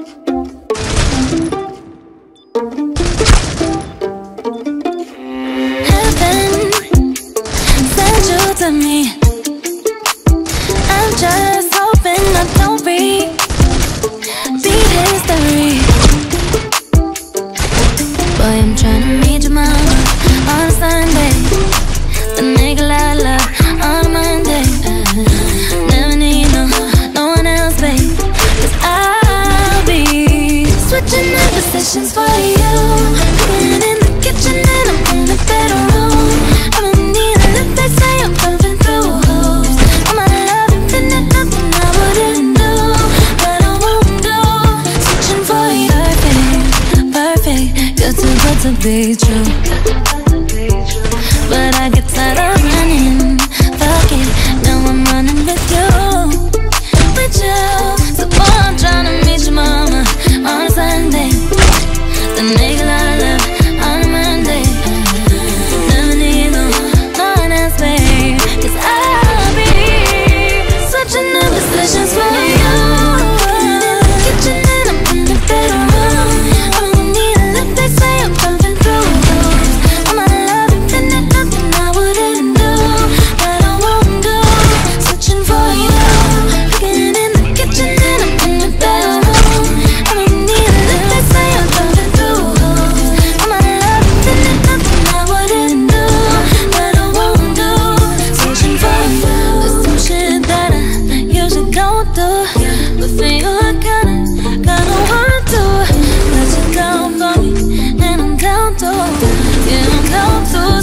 Heaven to me. patience for you. Been in the kitchen and I'm in the bedroom I've been needing lip, they say I'm jumping through hoops, All my love infinite, nothing I wouldn't do But I won't do Searching for you. Perfect, perfect, you're too good to be true. But I get tired of running.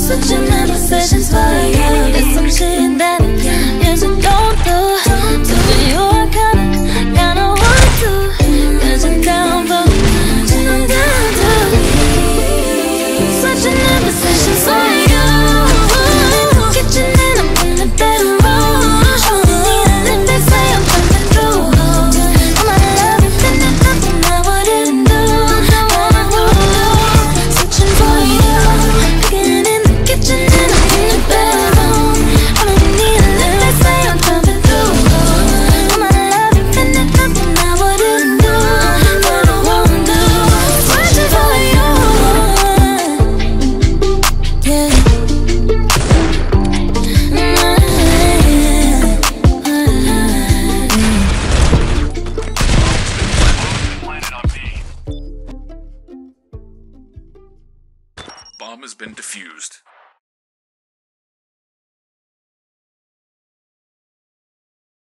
such a man for you. been diffused.